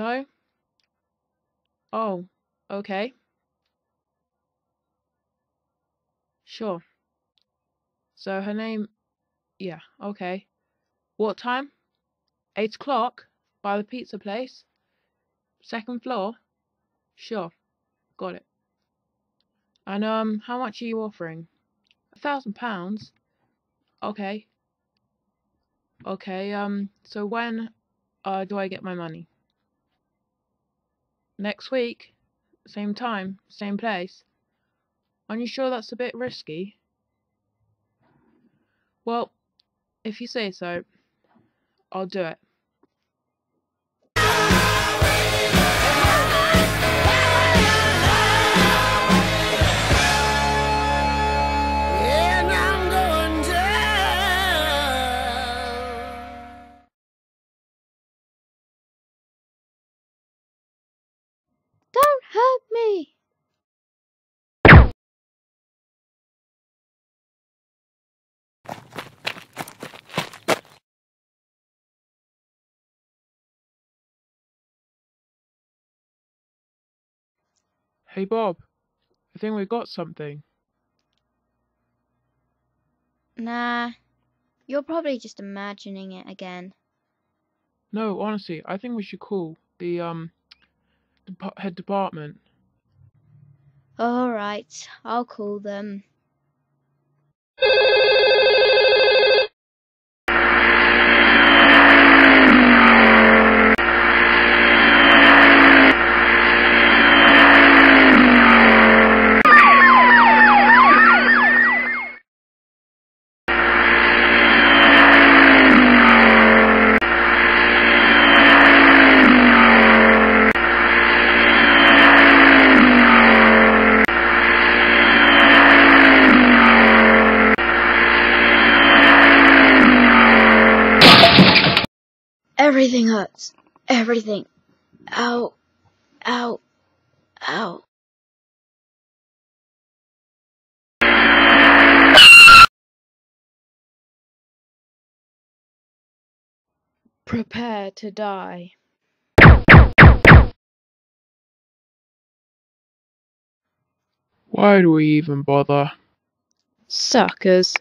No? Oh, okay. Sure. So her name. Yeah, okay. What time? Eight o'clock? By the pizza place? Second floor? Sure. Got it. And, um, how much are you offering? A thousand pounds? Okay. Okay, um, so when, uh, do I get my money? Next week? Same time? Same place? Aren't you sure that's a bit risky? Well, if you say so, I'll do it. Don't me! Hey Bob, I think we got something. Nah, you're probably just imagining it again. No, honestly, I think we should call the, um, head department. Alright, I'll call them. Everything hurts. Everything. Ow. Ow. Ow. Prepare to die. Why do we even bother? Suckers.